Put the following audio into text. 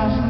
Gracias.